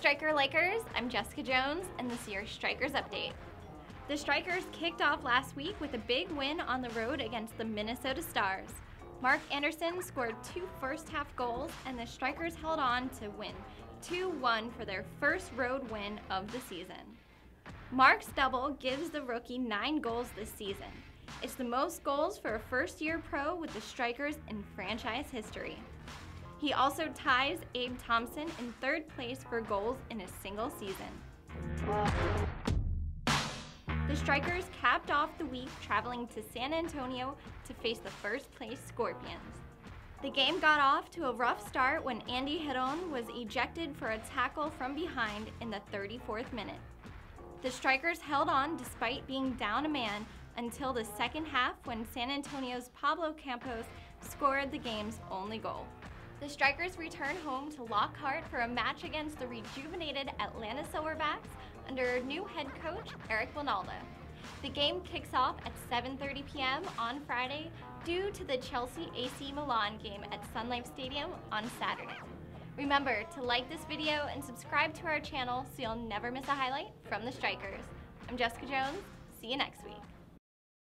Striker Lakers, I'm Jessica Jones, and this is your Strikers Update. The Strikers kicked off last week with a big win on the road against the Minnesota Stars. Mark Anderson scored two first half goals, and the Strikers held on to win 2 1 for their first road win of the season. Mark's double gives the rookie nine goals this season. It's the most goals for a first year pro with the Strikers in franchise history. He also ties Abe Thompson in third place for goals in a single season. The Strikers capped off the week traveling to San Antonio to face the first place Scorpions. The game got off to a rough start when Andy Hidon was ejected for a tackle from behind in the 34th minute. The Strikers held on despite being down a man until the second half when San Antonio's Pablo Campos scored the game's only goal. The Strikers return home to Lockhart for a match against the rejuvenated Atlanta Silverbacks under new head coach Eric Wynalda. The game kicks off at 7.30 p.m. on Friday due to the Chelsea AC Milan game at Sun Life Stadium on Saturday. Remember to like this video and subscribe to our channel so you'll never miss a highlight from the Strikers. I'm Jessica Jones. See you next week.